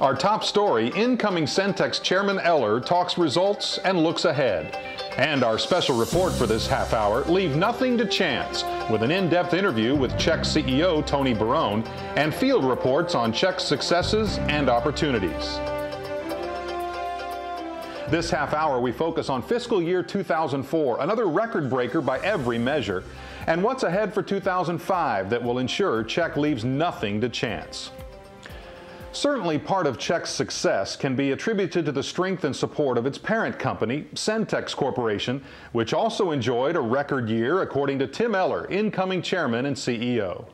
Our top story, incoming Centex Chairman Eller talks results and looks ahead. And our special report for this half hour, Leave Nothing to Chance, with an in-depth interview with CHEC CEO Tony Barone and field reports on CHEC's successes and opportunities. This half hour, we focus on fiscal year 2004, another record breaker by every measure, and what's ahead for 2005 that will ensure CHEC leaves nothing to chance. Certainly part of CHEC's success can be attributed to the strength and support of its parent company, Centex Corporation, which also enjoyed a record year according to Tim Eller, incoming chairman and CEO.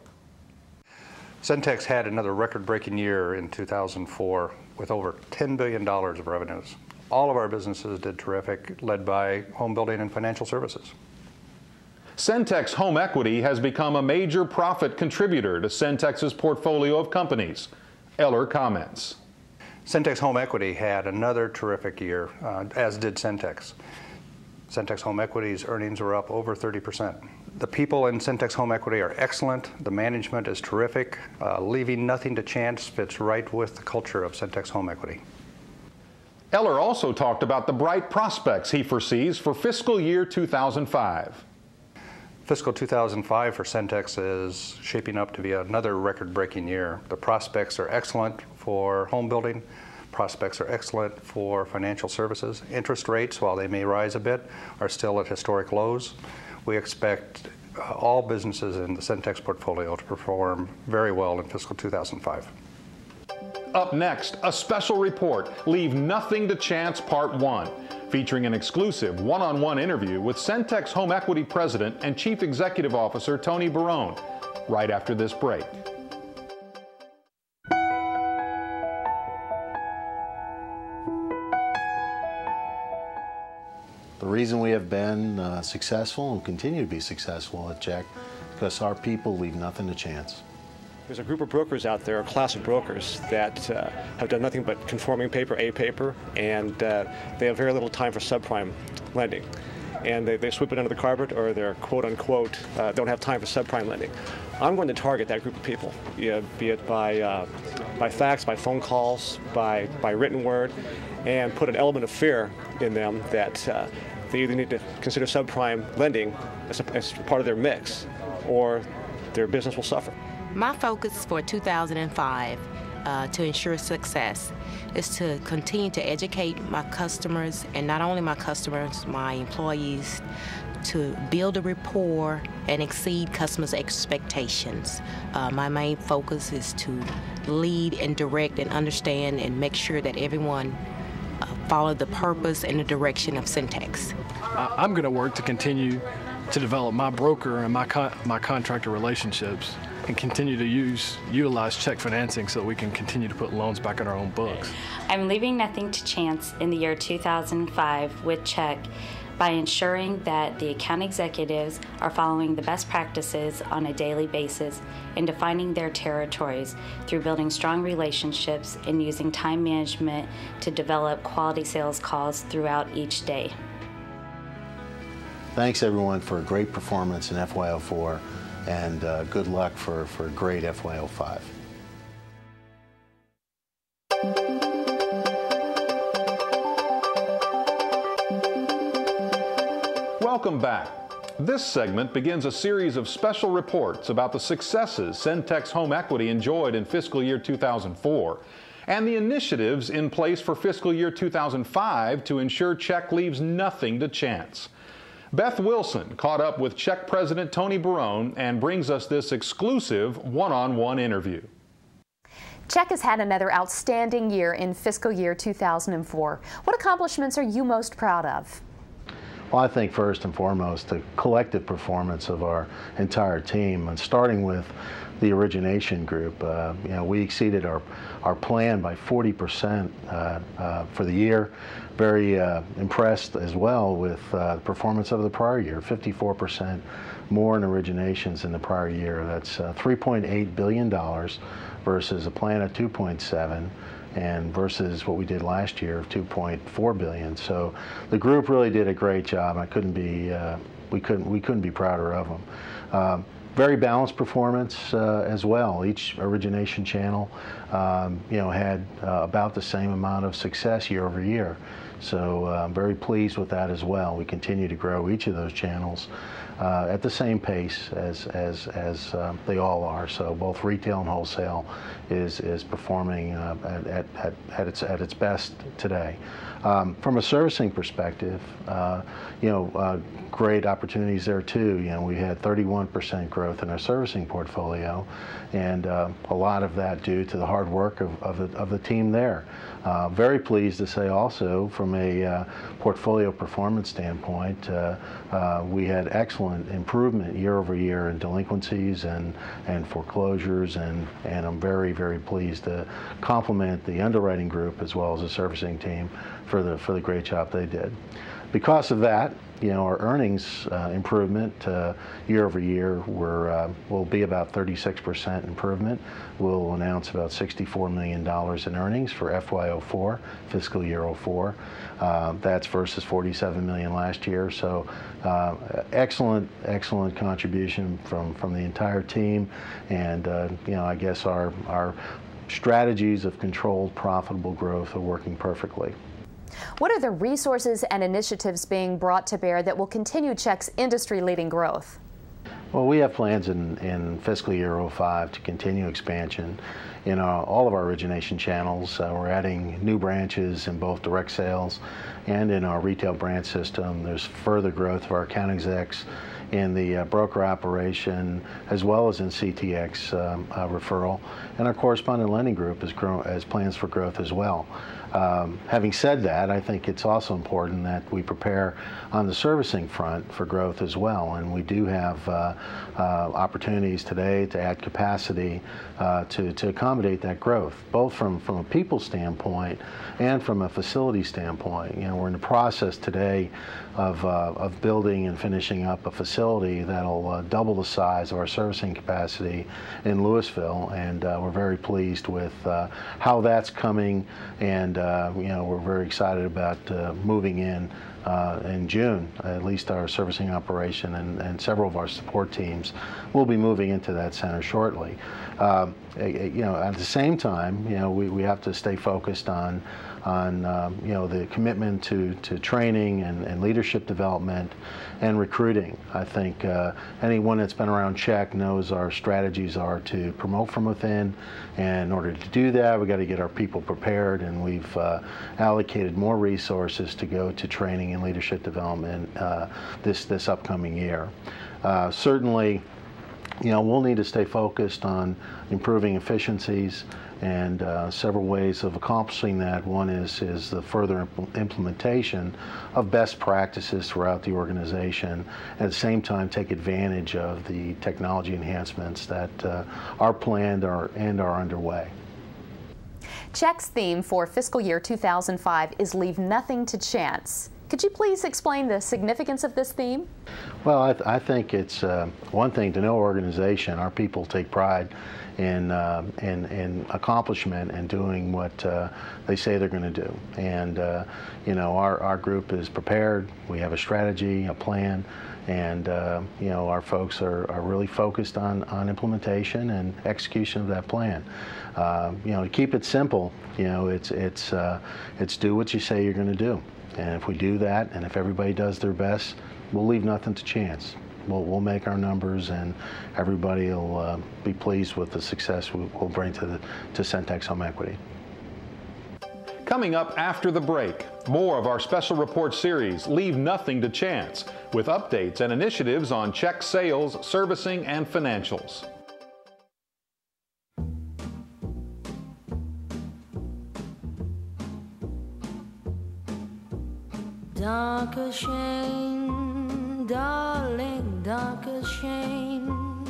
Centex had another record-breaking year in 2004 with over $10 billion of revenues. All of our businesses did terrific, led by home building and financial services. Centex Home Equity has become a major profit contributor to Centex's portfolio of companies. Eller comments. Centex Home Equity had another terrific year, uh, as did Centex. Centex Home Equity's earnings were up over 30%. The people in Centex Home Equity are excellent. The management is terrific. Uh, leaving nothing to chance fits right with the culture of Centex Home Equity. Eller also talked about the bright prospects he foresees for fiscal year 2005. Fiscal 2005 for Centex is shaping up to be another record-breaking year. The prospects are excellent for home building. Prospects are excellent for financial services. Interest rates, while they may rise a bit, are still at historic lows. We expect uh, all businesses in the Centex portfolio to perform very well in fiscal 2005. Up next, a special report, Leave Nothing to Chance Part 1 featuring an exclusive one-on-one interview with Centex Home Equity President and Chief Executive Officer Tony Barone, right after this break. The reason we have been uh, successful and continue to be successful at CHEC because our people leave nothing to chance. There's a group of brokers out there, a class of brokers, that uh, have done nothing but conforming paper, A paper, and uh, they have very little time for subprime lending. And they, they sweep it under the carpet or they're quote unquote uh, don't have time for subprime lending. I'm going to target that group of people, yeah, be it by, uh, by fax, by phone calls, by, by written word, and put an element of fear in them that uh, they either need to consider subprime lending as, a, as part of their mix or their business will suffer. My focus for 2005 uh, to ensure success is to continue to educate my customers, and not only my customers, my employees, to build a rapport and exceed customers' expectations. Uh, my main focus is to lead and direct and understand and make sure that everyone uh, follow the purpose and the direction of Centex. I'm going to work to continue to develop my broker and my, my contractor relationships and continue to use utilize CHEC financing so that we can continue to put loans back in our own books. I'm leaving nothing to chance in the year 2005 with CHEC by ensuring that the account executives are following the best practices on a daily basis and defining their territories through building strong relationships and using time management to develop quality sales calls throughout each day. Thanks everyone for a great performance in FY04 and uh, good luck for, for a great FY05. Welcome back. This segment begins a series of special reports about the successes Centex Home Equity enjoyed in fiscal year 2004 and the initiatives in place for fiscal year 2005 to ensure CHEC leaves nothing to chance. Beth Wilson caught up with CHEC President Tony Barone and brings us this exclusive one-on-one interview. CHEC has had another outstanding year in fiscal year 2004. What accomplishments are you most proud of? Well, I think first and foremost the collective performance of our entire team, and starting with the origination group. Uh, you know, we exceeded our, our plan by 40% uh, uh, for the year. Very uh, impressed as well with uh, the performance of the prior year, 54% more in originations in the prior year. That's uh, $3.8 billion versus a plan of 2.7 and versus what we did last year of 2.4 billion. So the group really did a great job. I couldn't be, we couldn't, we couldn't be prouder of them. Um, very balanced performance uh, as well. Each origination channel, um, you know, had uh, about the same amount of success year over year. So uh, I'm very pleased with that as well. We continue to grow each of those channels uh, at the same pace as, as, as uh, they all are. So both retail and wholesale is, is performing uh, at, at, at, its, at its best today. Um, from a servicing perspective, uh, you know, uh, great opportunities there too. You know, we had 31% growth in our servicing portfolio, and uh, a lot of that due to the hard work of, of, the, of the team there. Uh, very pleased to say also from a portfolio performance standpoint, we had excellent improvement year over year in delinquencies and, and foreclosures, and, and I'm very, very pleased to compliment the underwriting group as well as the servicing team for the, for the great job they did. Because of that, you know, our earnings uh, improvement uh, year over year were, uh, will be about 36% improvement. We'll announce about $64 million in earnings for FY04, fiscal year 04. Uh, that's versus 47 million last year. So excellent, excellent contribution from, from the entire team. And, you know, I guess our, our strategies of controlled, profitable growth are working perfectly. What are the resources and initiatives being brought to bear that will continue CHEC's industry-leading growth? Well, we have plans in, in fiscal year 05 to continue expansion in our, all of our origination channels. Uh, we're adding new branches in both direct sales and in our retail branch system. There's further growth of our account execs in the uh, broker operation as well as in CTX um, uh, referral. And our correspondent lending group has, grown, has plans for growth as well. Um, having said that, I think it's also important that we prepare on the servicing front for growth as well. And we do have uh, uh, opportunities today to add capacity uh, to, to accommodate that growth, both from, from a people standpoint and from a facility standpoint. You know, we're in the process today of, uh, of building and finishing up a facility that'll uh, double the size of our servicing capacity in Lewisville. And uh, we're very pleased with how that's coming and uh, you know, we're very excited about uh, moving in uh, in June. At least our servicing operation and, and, several of our support teams will be moving into that center shortly. Um, you know, at the same time, you know, we, we have to stay focused on on um, you know the commitment to, to training and, and leadership development and recruiting. I think uh, anyone that's been around CHEC knows our strategies are to promote from within, and in order to do that, we got to get our people prepared, and we've uh, allocated more resources to go to training and leadership development uh, this this upcoming year. Uh, certainly you know, we'll need to stay focused on improving efficiencies and uh, several ways of accomplishing that. One is, is the further imp implementation of best practices throughout the organization. At the same time, take advantage of the technology enhancements that uh, are planned or, and are underway. CHEC's theme for fiscal year 2005 is Leave Nothing to Chance. Could you please explain the significance of this theme? Well, I, th I think it's uh, one thing to know organization. Our people take pride in, uh, in, in, accomplishment and doing what uh, they say they're going to do. And, uh, you know, our, our group is prepared. We have a strategy, a plan, and, uh, you know, our folks are, are really focused on, on implementation and execution of that plan. Uh, you know, to keep it simple, you know, it's, it's, it's do what you say you're going to do. And if we do that, and if everybody does their best, we'll leave nothing to chance. We'll, we'll make our numbers, and everybody will uh, be pleased with the success we'll bring to, the, to Centex Home Equity. Coming up after the break, more of our special report series, Leave Nothing to Chance, with updates and initiatives on CHEC sales, servicing, and financials. Darker shame, darling, darker shame.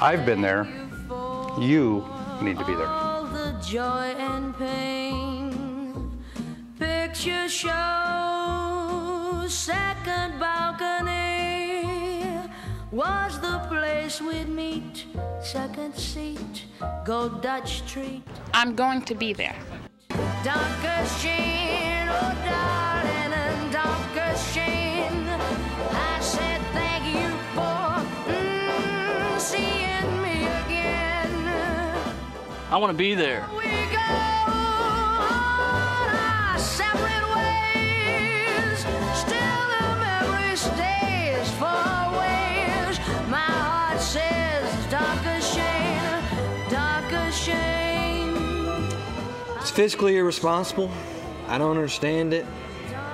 I've been there. You need to be there. All the joy and pain. Picture show, second balcony was the place we'd meet. Second seat, go Dutch treat. I'm going to be there. Darker shame, oh I want to be there. We go on our separate ways. Still the memory stays for ways. My heart says darker shade, darker shade. It's fiscally irresponsible. I don't understand it.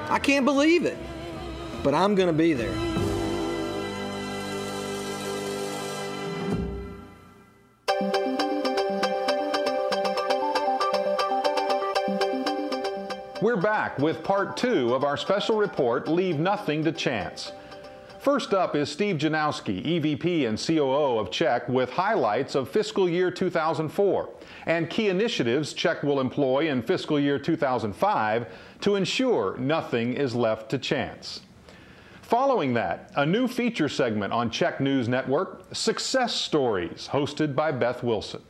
I can't believe it. But I'm going to be there. Back with part two of our special report, Leave Nothing to Chance. First up is Steve Janowski, EVP and COO of CHEC, with highlights of fiscal year 2004 and key initiatives CHEC will employ in fiscal year 2005 to ensure nothing is left to chance. Following that, a new feature segment on CHEC News Network, Success Stories, hosted by Beth Wilson.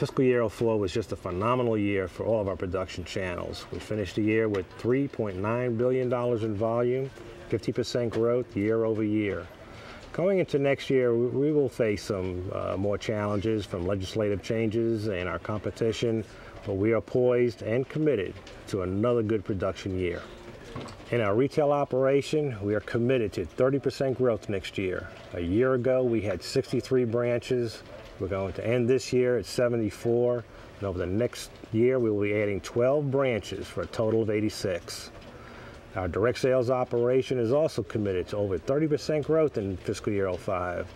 Fiscal year 04 was just a phenomenal year for all of our production channels. We finished the year with $3.9 billion in volume, 50% growth year over year. Going into next year, we- will face some uh, more challenges from legislative changes and our competition, but we are poised and committed to another good production year. In our retail operation, we are committed to 30% growth next year. A year ago, we had 63 branches. We're going to end this year at 74. And over the next year, we will be adding 12 branches for a total of 86. Our direct sales operation is also committed to over 30% growth in fiscal year 05.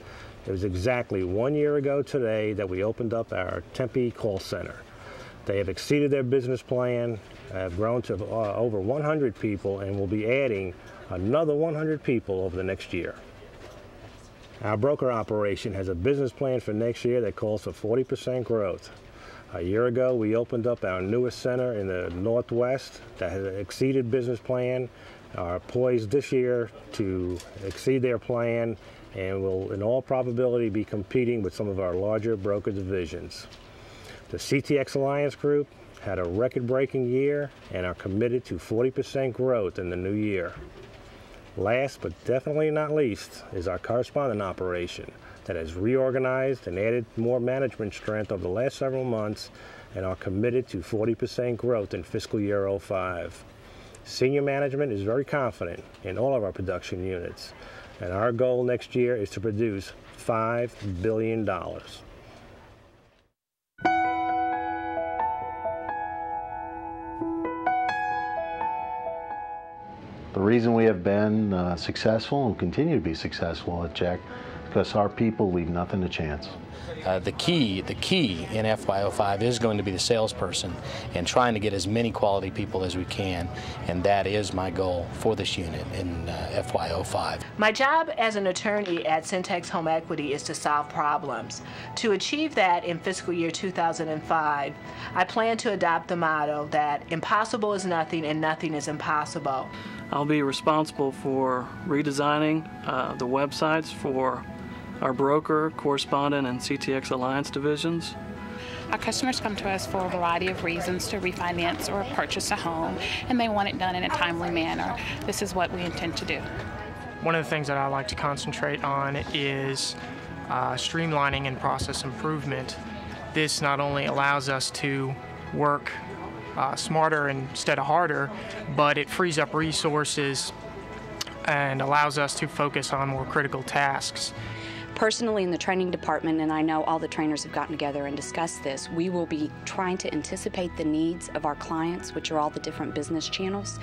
It was exactly one year ago today that we opened up our Tempe call center. They have exceeded their business plan, have grown to uh, over 100 people, and will be adding another 100 people over the next year. Our broker operation has a business plan for next year that calls for 40% growth. A year ago, we opened up our newest center in the Northwest that has exceeded business plan, are poised this year to exceed their plan, and will in all probability be competing with some of our larger broker divisions. The CTX Alliance Group had a record-breaking year and are committed to 40% growth in the new year. Last but definitely not least is our correspondent operation that has reorganized and added more management strength over the last several months and are committed to 40% growth in fiscal year 05. Senior management is very confident in all of our production units, and our goal next year is to produce $5 billion. The reason we have been uh, successful and continue to be successful at is because our people leave nothing to chance. Uh, the key, the key in FY05 is going to be the salesperson and trying to get as many quality people as we can, and that is my goal for this unit in uh, FY05. My job as an attorney at Centex Home Equity is to solve problems. To achieve that in fiscal year 2005, I plan to adopt the motto that impossible is nothing and nothing is impossible. I'll be responsible for redesigning uh, the websites for our broker, correspondent, and CTX Alliance divisions. Our customers come to us for a variety of reasons to refinance or purchase a home, and they want it done in a timely manner. This is what we intend to do. One of the things that I like to concentrate on is uh, streamlining and process improvement. This not only allows us to work uh, smarter instead of harder, but it frees up resources and allows us to focus on more critical tasks. Personally, in the training department, and I know all the trainers have gotten together and discussed this, we will be trying to anticipate the needs of our clients, which are all the different business channels.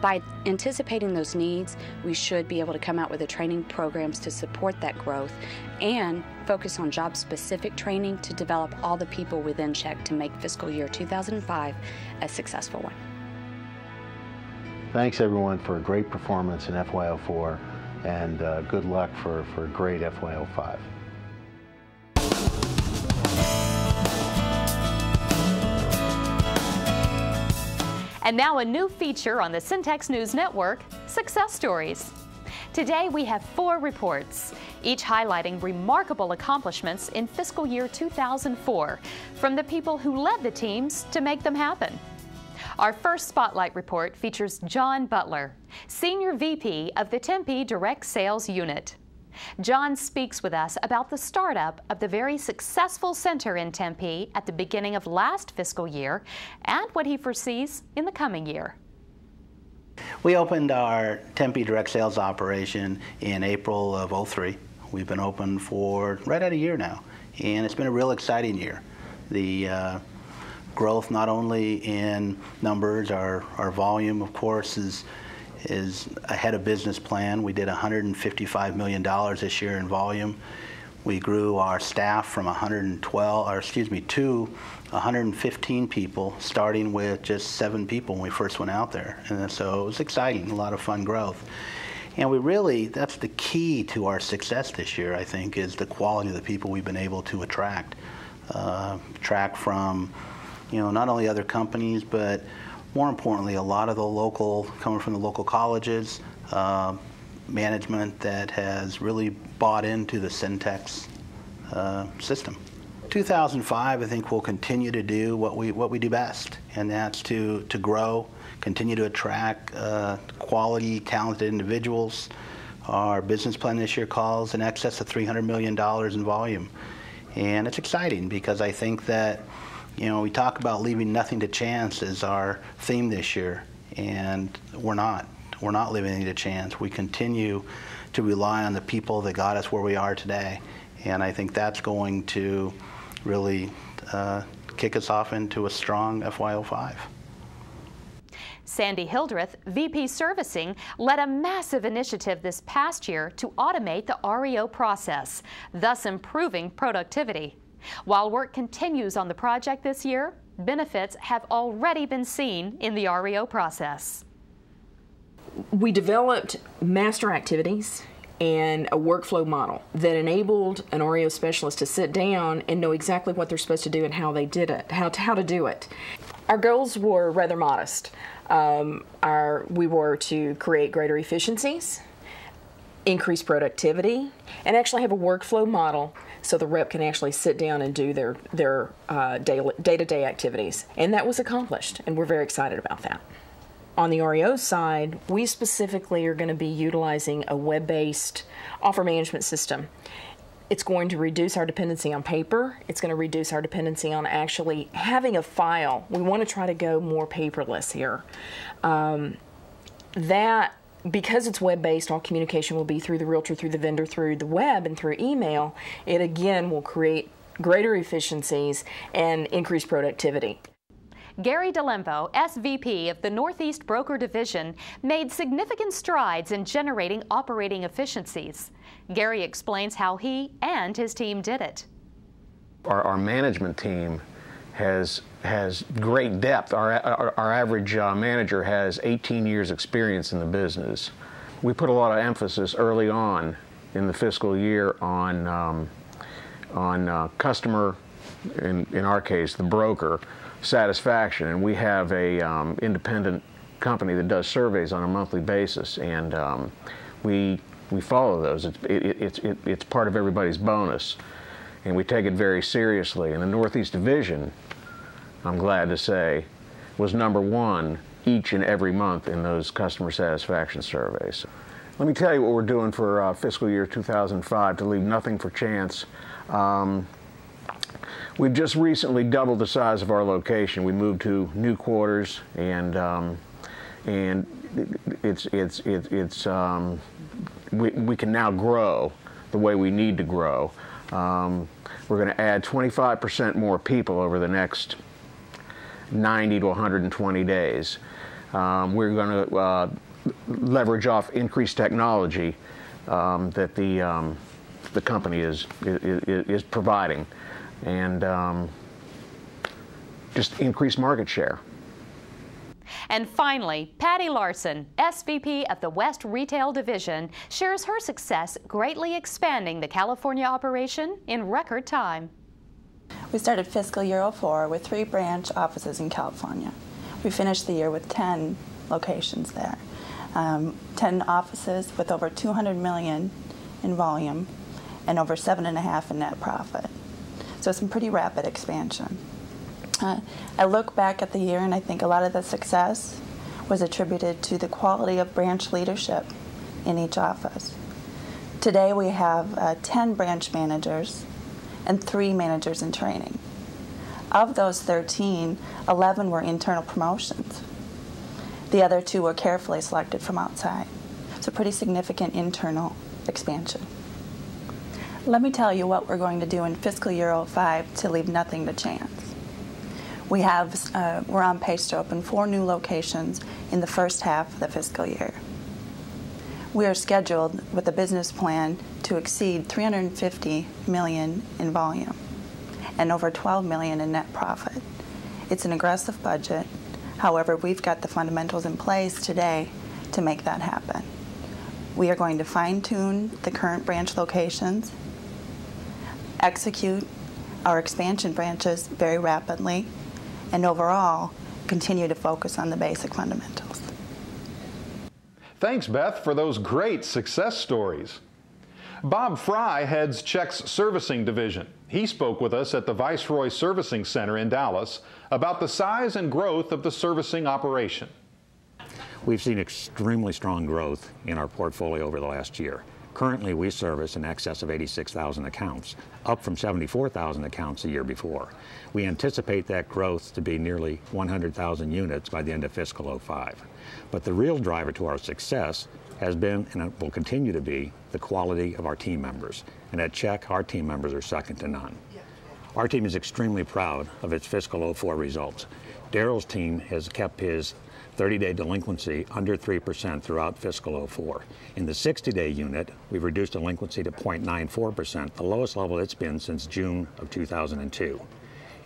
By anticipating those needs, we should be able to come out with the training programs to support that growth and focus on job specific training to develop all the people within CHEC to make fiscal year 2005 a successful one. Thanks everyone for a great performance in FY04 and uh, good luck for, for a great FY05. And now a new feature on the Syntax News Network, Success Stories. Today we have four reports, each highlighting remarkable accomplishments in fiscal year 2004 from the people who led the teams to make them happen. Our first Spotlight report features John Butler, Senior VP of the Tempe Direct Sales Unit. John speaks with us about the startup of the very successful center in Tempe at the beginning of last fiscal year and what he foresees in the coming year. We opened our Tempe direct sales operation in April of 03. We've been open for right at a year now, and it's been a real exciting year. The uh, growth not only in numbers, our, our volume, of course, is is ahead of business plan. We did $155 million this year in volume. We grew our staff from 112, or excuse me, to 115 people, starting with just seven people when we first went out there. And so it was exciting, a lot of fun growth. And we really, that's the key to our success this year, I think, is the quality of the people we've been able to attract. Uh, from, you know, not only other companies, but more importantly, a lot of the local, coming from the local colleges, uh, management that has really bought into the Centex uh, system. 2005, I think we'll continue to do what we what we do best, and that's to to grow, continue to attract uh, quality, talented individuals. Our business plan this year calls in excess of 300 million dollars in volume, and it's exciting because I think that you know, we talk about leaving nothing to chance as our theme this year, and we're not. We're not leaving anything to chance. We continue to rely on the people that got us where we are today, and I think that's going to really uh, kick us off into a strong FY05. Sandy Hildreth, VP Servicing, led a massive initiative this past year to automate the REO process, thus improving productivity. While work continues on the project this year, benefits have already been seen in the REO process. We developed master activities and a workflow model that enabled an REO specialist to sit down and know exactly what they're supposed to do and how they did it, how to, how to do it. Our goals were rather modest. Um, our, we were to create greater efficiencies, increase productivity, and actually have a workflow model so the rep can actually sit down and do their their uh, day-to-day activities. And that was accomplished, and we're very excited about that. On the REO side, we specifically are going to be utilizing a web-based offer management system. It's going to reduce our dependency on paper. It's going to reduce our dependency on actually having a file. We want to try to go more paperless here. Um, that because it's web based, all communication will be through the realtor, through the vendor, through the web, and through email. It again will create greater efficiencies and increase productivity. Gary DeLembo, SVP of the Northeast Broker Division, made significant strides in generating operating efficiencies. Gary explains how he and his team did it. Our, our management team has has great depth. Our, our, our average uh, manager has 18 years experience in the business. We put a lot of emphasis early on in the fiscal year on um, on uh, customer, in, in our case, the broker, satisfaction. And we have a um, independent company that does surveys on a monthly basis, and um, we we follow those. It's it, it, it, it's part of everybody's bonus, and we take it very seriously. In the Northeast Division, I'm glad to say, was number one each and every month in those customer satisfaction surveys. Let me tell you what we're doing for uh, fiscal year 2005 to leave nothing for chance. Um, we've just recently doubled the size of our location. We moved to new quarters and um, and it's it's it's, it's um, we, we can now grow the way we need to grow. Um, we're going to add 25% more people over the next 90 to 120 days. Um, we're going to uh, leverage off increased technology um, that the um, the company is, is, is providing, and um, just increase market share. And finally, Patty Larson, SVP of the West Retail Division, shares her success greatly expanding the California operation in record time. We started fiscal year 04 with three branch offices in California. We finished the year with 10 locations there. Um, 10 offices with over 200 million in volume and over seven and a half in net profit. So it's some pretty rapid expansion. Uh, I look back at the year and I think a lot of the success was attributed to the quality of branch leadership in each office. Today we have uh, 10 branch managers and three managers in training. Of those 13, 11 were internal promotions. The other two were carefully selected from outside. It's a pretty significant internal expansion. Let me tell you what we're going to do in fiscal year 05 to leave nothing to chance. We have, uh, we're on pace to open four new locations in the first half of the fiscal year. We are scheduled with a business plan to exceed 350 million in volume and over 12 million in net profit. It's an aggressive budget. However, we've got the fundamentals in place today to make that happen. We are going to fine tune the current branch locations, execute our expansion branches very rapidly, and overall continue to focus on the basic fundamentals. Thanks, Beth, for those great success stories. Bob Fry heads CHEC's servicing division. He spoke with us at the Viceroy Servicing Center in Dallas about the size and growth of the servicing operation. We've seen extremely strong growth in our portfolio over the last year. Currently, we service in excess of 86,000 accounts, up from 74,000 accounts a year before. We anticipate that growth to be nearly 100,000 units by the end of fiscal 05. But the real driver to our success has been and will continue to be the quality of our team members. And at CHEC, our team members are second to none. Our team is extremely proud of its fiscal 04 results. Daryl's team has kept his 30-day delinquency under 3% throughout fiscal 04. In the 60-day unit, we've reduced delinquency to 0.94%, the lowest level it's been since June of 2002.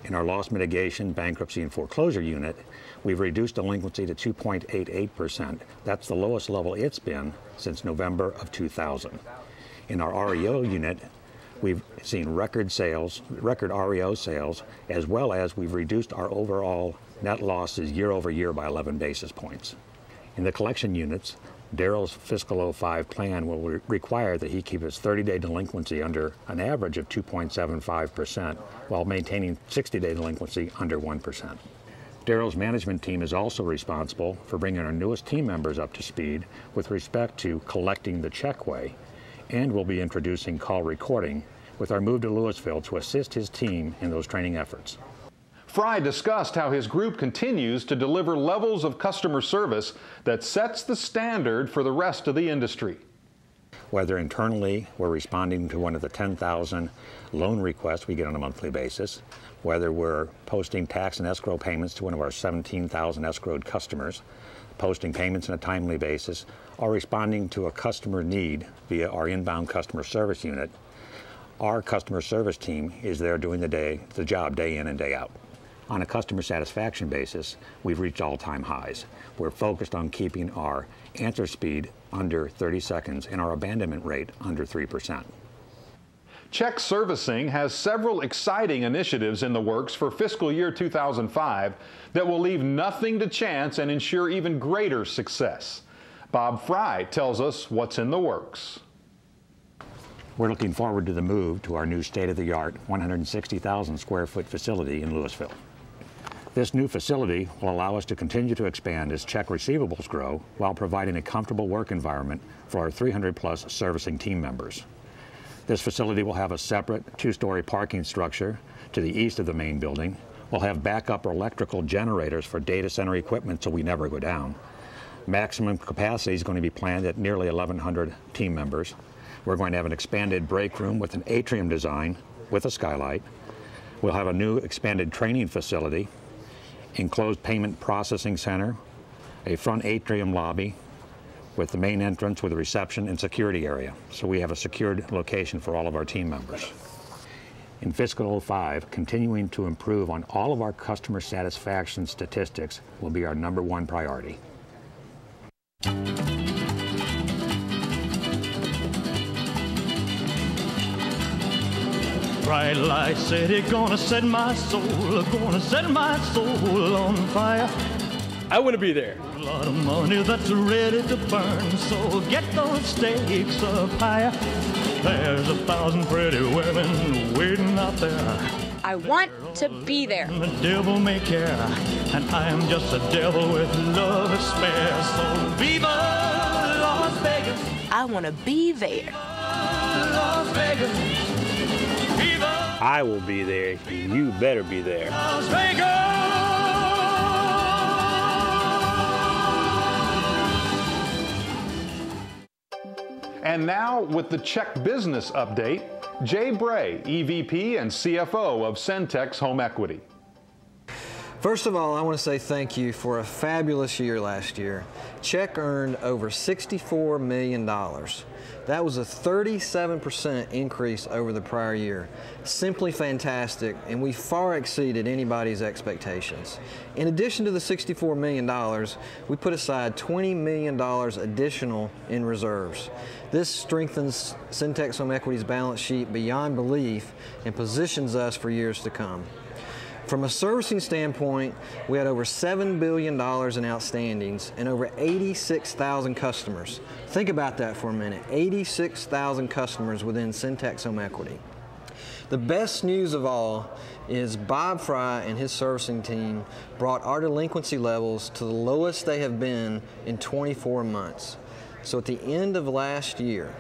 In our loss mitigation, bankruptcy, and foreclosure unit, we've reduced delinquency to 2.88%. That's the lowest level it's been since November of 2000. In our REO unit, we've seen record sales, record REO sales, as well as we've reduced our overall net losses year over year by 11 basis points. In the collection units, Daryl's fiscal 05 plan will re require that he keep his 30-day delinquency under an average of 2.75% while maintaining 60-day delinquency under 1%. Daryl's management team is also responsible for bringing our newest team members up to speed with respect to collecting the checkway and will be introducing call recording with our move to Lewisville to assist his team in those training efforts. Fry discussed how his group continues to deliver levels of customer service that sets the standard for the rest of the industry. Whether internally we're responding to one of the 10,000 loan requests we get on a monthly basis, whether we're posting tax and escrow payments to one of our 17,000 escrowed customers, posting payments on a timely basis, or responding to a customer need via our inbound customer service unit, our customer service team is there doing the day, the job day in and day out. On a customer satisfaction basis, we've reached all-time highs. We're focused on keeping our answer speed under 30 seconds and our abandonment rate under 3%. CHEC Servicing has several exciting initiatives in the works for fiscal year 2005 that will leave nothing to chance and ensure even greater success. Bob Fry tells us what's in the works. We're looking forward to the move to our new state-of-the-art 160,000 square foot facility in Lewisville. This new facility will allow us to continue to expand as CHEC receivables grow while providing a comfortable work environment for our 300 plus servicing team members. This facility will have a separate two-story parking structure to the east of the main building. We'll have backup electrical generators for data center equipment so we never go down. Maximum capacity is going to be planned at nearly 1,100 team members. We're going to have an expanded break room with an atrium design with a skylight. We'll have a new expanded training facility enclosed payment processing center, a front atrium lobby with the main entrance with a reception and security area. So we have a secured location for all of our team members. In fiscal 05, continuing to improve on all of our customer satisfaction statistics will be our number one priority. Bright light city, gonna set my soul, gonna set my soul on fire. I want to be there. A lot of money that's ready to burn, so get those stakes up higher. There's a thousand pretty women waiting out there. I want to be there. The devil may care, and I am just a devil with love to spare. So viva Las Vegas. I want to be there. Las Vegas. I will be there. You better be there. Las Vegas. And now, with the CHEC business update, Jay Bray, EVP and CFO of Centex Home Equity. First of all, I want to say thank you for a fabulous year last year. CHEC earned over $64 million. That was a 37% increase over the prior year. Simply fantastic, and we far exceeded anybody's expectations. In addition to the $64 million, we put aside $20 million additional in reserves. This strengthens Centex Home Equity's balance sheet beyond belief and positions us for years to come. From a servicing standpoint, we had over $7 billion in outstandings and over 86,000 customers. Think about that for a minute 86,000 customers within Centex Home Equity. The best news of all is Bob Fry and his servicing team brought our delinquency levels to the lowest they have been in 24 months. So at the end of last year,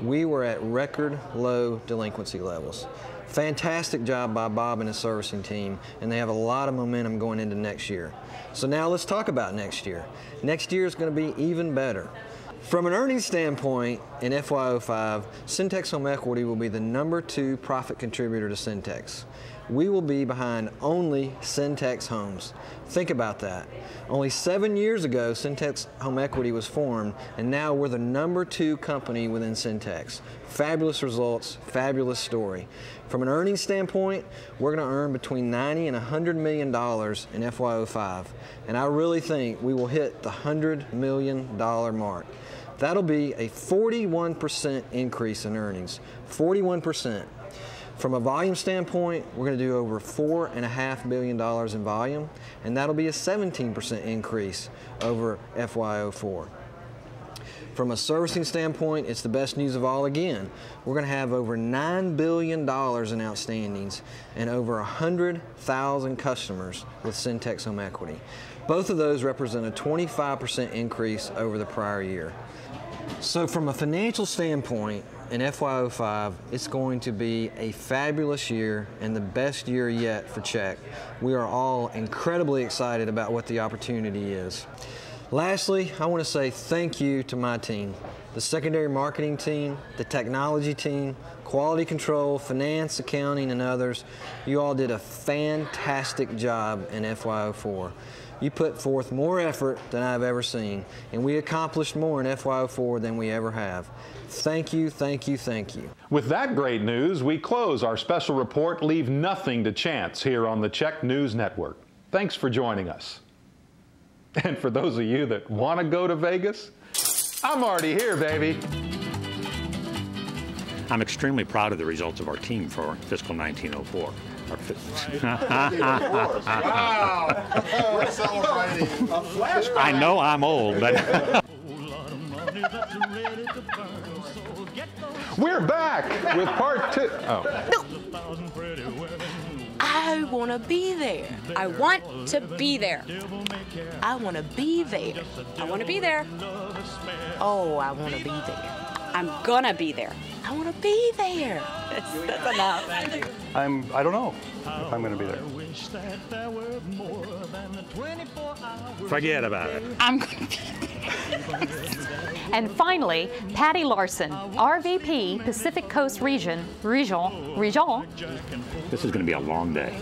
we were at record low delinquency levels. Fantastic job by Bob and his servicing team, and they have a lot of momentum going into next year. So now let's talk about next year. Next year is going to be even better. From an earnings standpoint, in FY05, Centex Home Equity will be the number two profit contributor to Centex. We will be behind only Centex Homes. Think about that. Only seven years ago, Centex Home Equity was formed, and now we're the number two company within Centex. Fabulous results, fabulous story. From an earnings standpoint, we're going to earn between 90 and 100 million dollars in FY05, and I really think we will hit the 100 million dollar mark. That'll be a 41% increase in earnings. 41%. From a volume standpoint, we're going to do over $4.5 billion in volume, and that'll be a 17% increase over FY04. From a servicing standpoint, it's the best news of all again. We're going to have over $9 billion in outstandings and over 100,000 customers with Centex Home Equity. Both of those represent a 25% increase over the prior year. So from a financial standpoint, in FY05, it's going to be a fabulous year and the best year yet for CHEC. We are all incredibly excited about what the opportunity is. Lastly, I want to say thank you to my team, the secondary marketing team, the technology team, quality control, finance, accounting, and others. You all did a fantastic job in FY04. You put forth more effort than I've ever seen, and we accomplished more in FY04 than we ever have. Thank you, thank you, thank you. With that great news, we close our special report, Leave Nothing to Chance, here on the CHEC News Network. Thanks for joining us. And for those of you that want to go to Vegas, I'm already here, baby. I'm extremely proud of the results of our team for fiscal 1904. Wow! We're celebrating a flashback. I know I'm old, but. We're back with part two. Oh. I want to be there. I want to be there. I want to be there. I want to be there. Oh, I want to be there. I'm gonna be there. I want to be there. That's, that's enough. I'm. I don't know if I'm going to be there. Forget about it. I'm going to be and finally, Patty Larson, RVP, Pacific Coast Region, Region, Region. This is going to be a long day.